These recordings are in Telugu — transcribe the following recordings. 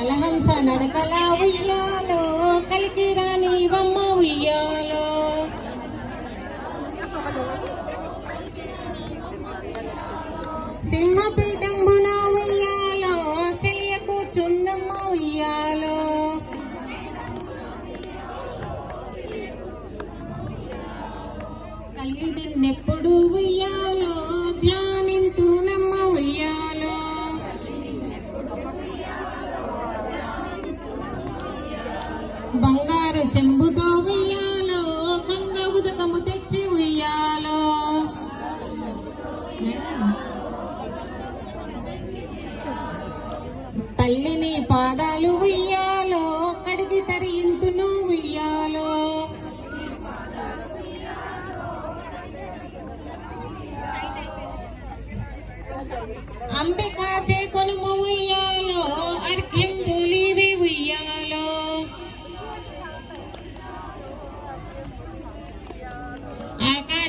కలహంస నడకల ఉయ్యాలో కలికి రాని బొమ్మ ఉయ్యాలో. సింహపీఠంబున ఉయ్యాలో చెలియ కూర్చుందమ్మ ఉయ్యాలో. కలిగి నెప్పుడు చెంబుతో ఉయ్యాలో గంగ ఉదకము తెచ్చి ఉయ్యాలో. తల్లిని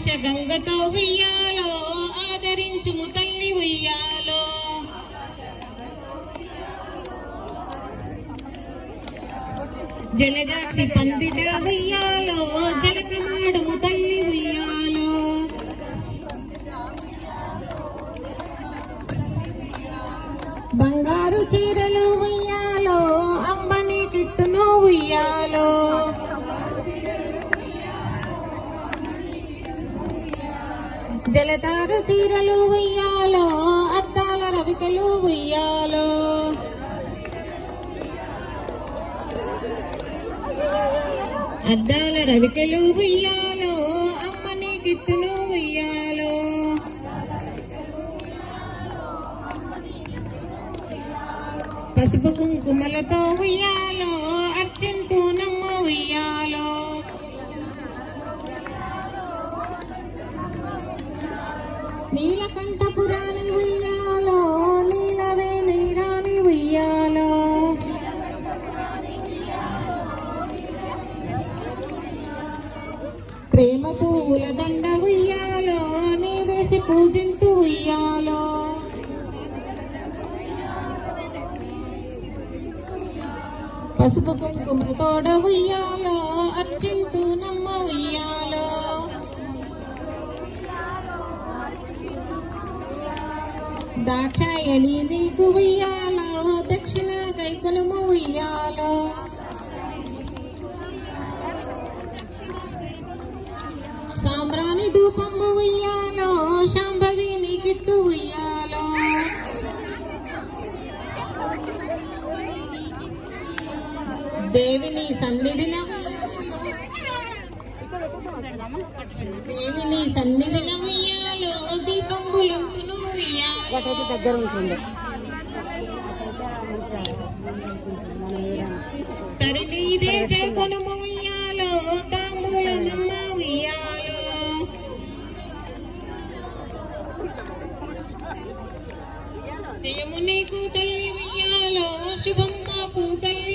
ఆకాశ గంగతో ఉయ్యాలో ఆదరించుము తల్లి ఉయ్యాలో. జలజాక్షి పందిట ఉయ్యాలో జలకమాడుము తల్లి ఉయ్యాలో. బంగారు చీరలు ఉయ్యాలో అమ్మని కిట్టును ఉయ్యాలో. జలతారు చీరలు ఉయ్యాలో అద్దాల రవికలు ఉయ్యాలో. అద్దాల రవికలు ఉయ్యాలో అమ్మని గిత్తులు ఉయ్యాలో. పసుపు కుంకుమలతో ఉయ్యాలో నీలకంఠపురాణి ఉయ్యాలో నీలవే నీరాణి ఉయ్యాలో ప్రేమ పువ్వుల దండ ఉయ్యాలో. నీ వేసి పూజింతూ ఉయ్యాలో పసుపు కుంకుమ తోడ ఉయ్యాలో అర్చింతూ నమ్మ ఉయ్యాలో. దాక్షాయణి నీకు ఉయ్యాల దక్షిణ కైకులము ఉయ్యాల. సాంబ్రాణి ధూపము ఉయ్యాల శాంభవి నీకిట్టు ఉయ్యాల. దేవిని సన్నిధిన దేవిని సన్నిధిన ఉయ్యాలో దగ్గర ఉంటుంది. తరినీదే చేకొనుము ఉయ్యాలో తాంబూలమమ్మ ఉయ్యాలో జయము నీకు తల్లి ఉయ్యాలో శుభం మాకు తల్లి